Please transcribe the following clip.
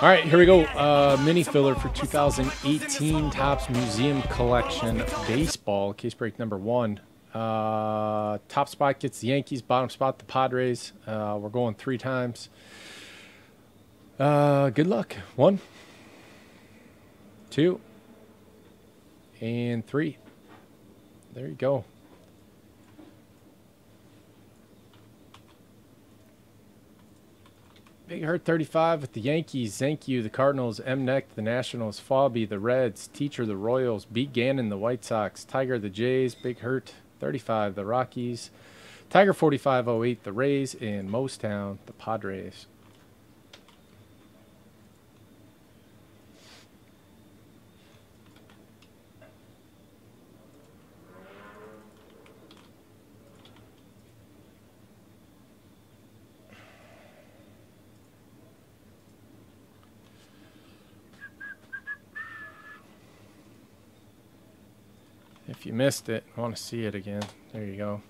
All right, here we go. Uh, mini filler for 2018 Topps Museum Collection Baseball. Case break number one. Uh, top spot gets the Yankees, bottom spot the Padres. Uh, we're going three times. Uh, good luck. One, two, and three. There you go. Big Hurt 35 with the Yankees, Thank you, the Cardinals, M Neck, the Nationals, Fobby, the Reds, Teacher, the Royals, Beat Gannon, the White Sox, Tiger, the Jays, Big Hurt 35, the Rockies, Tiger 4508, the Rays, and Mostown, the Padres. If you missed it, want to see it again, there you go.